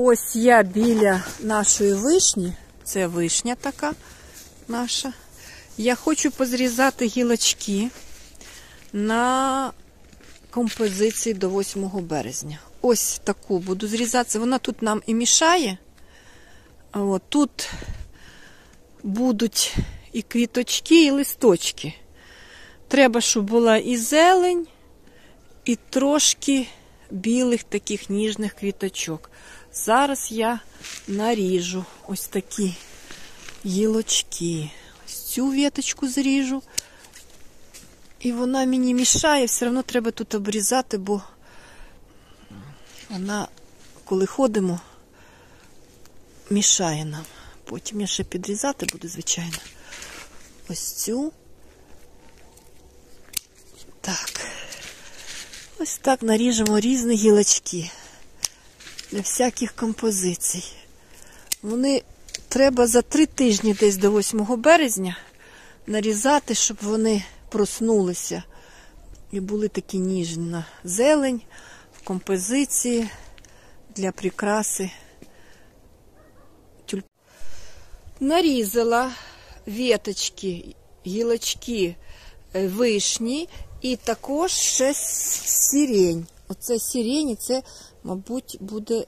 Ось я біля нашої вишні. Це вишня така наша. Я хочу позрізати гілочки на композиції до 8 березня. Ось таку буду зрізати. Вона тут нам і мішає. От, тут будуть і квіточки, і листочки. Треба, щоб була і зелень, і трошки білих таких ніжних квіточок. Зараз я наріжу ось такі гілочки. Ось цю віточку зріжу. І вона мені мішає, все одно треба тут обрізати, бо вона, коли ходимо, мішає нам. Потім я ще підрізати буду, звичайно. Ось цю. Так. Ось так наріжемо різні гілочки для всяких композицій. Вони треба за три тижні десь до 8 березня нарізати, щоб вони проснулися і були такі ніжні на зелень в композиції для прикраси. Нарізала віточки, гілочки е, вишні і також ще с- сирень. Оце сирень, і це, мабуть, буде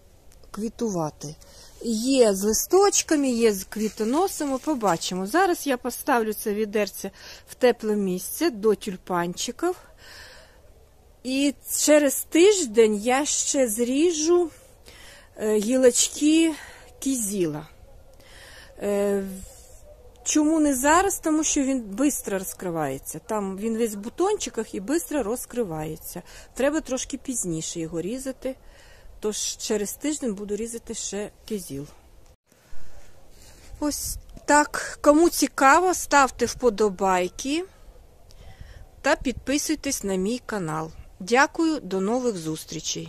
квітувати. Є з листочками, є з квітоносами, побачимо. Зараз я поставлю це відерце в тепле місце до тюльпанчиків. І через тиждень я ще зріжу е, гілочки кізіла. Чому не зараз? Тому що він швидко розкривається. Там він весь в бутончиках і швидко розкривається. Треба трошки пізніше його різати. Тож через тиждень буду різати ще кизіл. Ось так. Кому цікаво, ставте вподобайки та підписуйтесь на мій канал. Дякую, до нових зустрічей!